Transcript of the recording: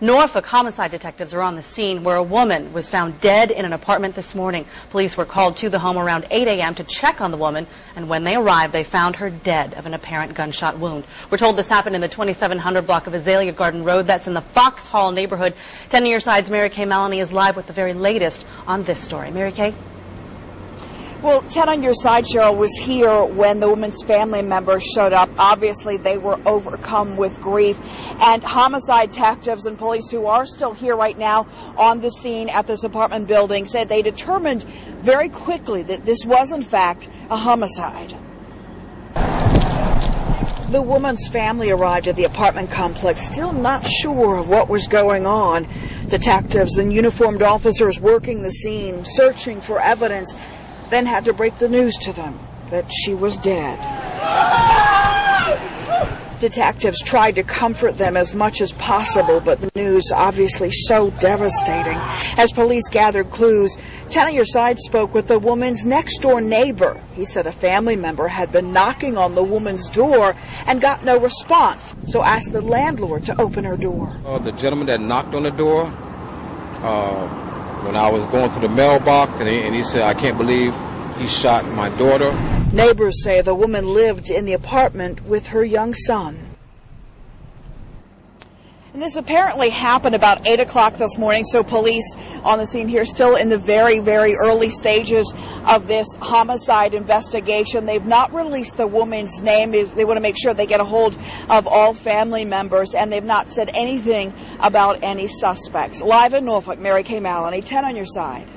Norfolk homicide detectives are on the scene where a woman was found dead in an apartment this morning. Police were called to the home around 8 a.m. to check on the woman, and when they arrived, they found her dead of an apparent gunshot wound. We're told this happened in the 2700 block of Azalea Garden Road. That's in the Foxhall neighborhood. 10 News Side's Mary Kay Mallonee is live with the very latest on this story. Mary Kay? Well, Ted on your side, Cheryl, was here when the woman's family members showed up. Obviously, they were overcome with grief. And homicide detectives and police who are still here right now on the scene at this apartment building said they determined very quickly that this was, in fact, a homicide. The woman's family arrived at the apartment complex, still not sure of what was going on. Detectives and uniformed officers working the scene, searching for evidence then had to break the news to them that she was dead. Detectives tried to comfort them as much as possible, but the news obviously so devastating. As police gathered clues, on Your Side spoke with the woman's next door neighbor. He said a family member had been knocking on the woman's door and got no response, so asked the landlord to open her door. Uh, the gentleman that knocked on the door, uh, when I was going through the mailbox, and he, and he said, I can't believe he shot my daughter. Neighbors say the woman lived in the apartment with her young son. This apparently happened about 8 o'clock this morning, so police on the scene here still in the very, very early stages of this homicide investigation. They've not released the woman's name. They want to make sure they get a hold of all family members, and they've not said anything about any suspects. Live in Norfolk, Mary Kay Mallonee, 10 on your side.